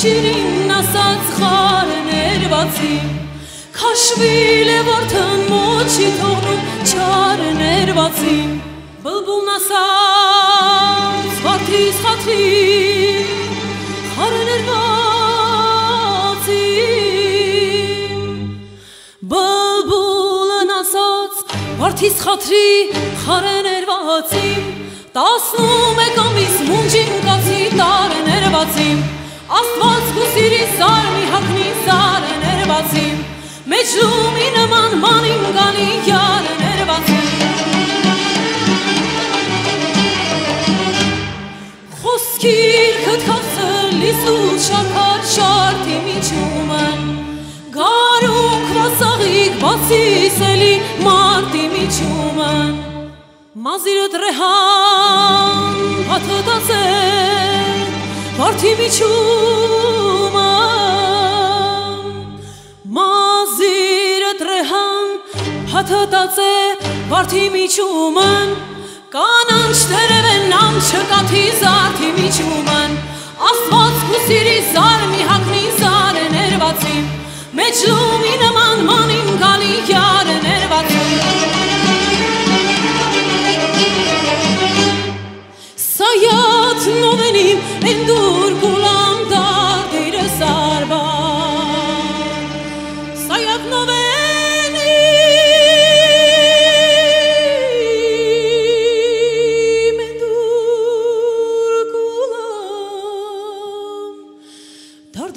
շիրին ասած խարներվածին Քաշվիլ է որդն մոչի թողնում չար ներվածին Բլբուլն ասած վարդիս խատրի խար ներվածին Բլբուլն ասած վարդիս խատրի խար ներվածին Տասնում եք ամիս մունջին կացի տար ներվածին Աստված կուսիրի սար մի հակնի սար ներվածին Մեջ լումի նման մանիմ գալի յար ներվածին Խոսքիր քթքացլիս ու շաքար շարդի միջումն Գարունք վասաղիկ բացիսելի մարդի միջումն Մազիրը դրեհան հաթտաց է վարդի միջումը Մազիրը դրեհան հաթտաց է վարդի միջումն Կանանչ տերևեն ամ չկաթի զարդի միջումն Աստված կուսիրի զար մի հակնի զար է ներվածին Մեջ լումի նման մանին գալի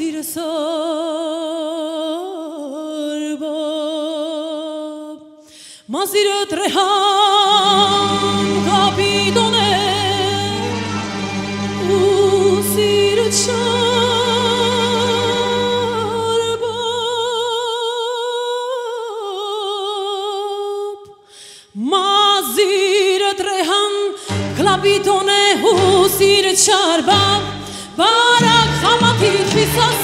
dardire sarba Mazire trehan capitone usire çarba Mazire trehan capitone usire çarba Barak hamati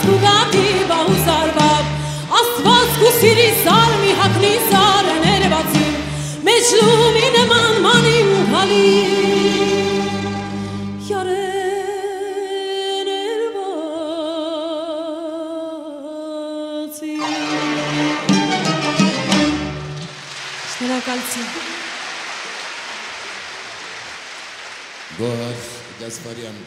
tvisas kugati bahuzarba Աստված կուսիրի սար մի հակնի սար ներվածին Մեջ լումի նման մանիմ հալի Յարե ներվածին Շնորհակալություն Գոհար Գասպարյան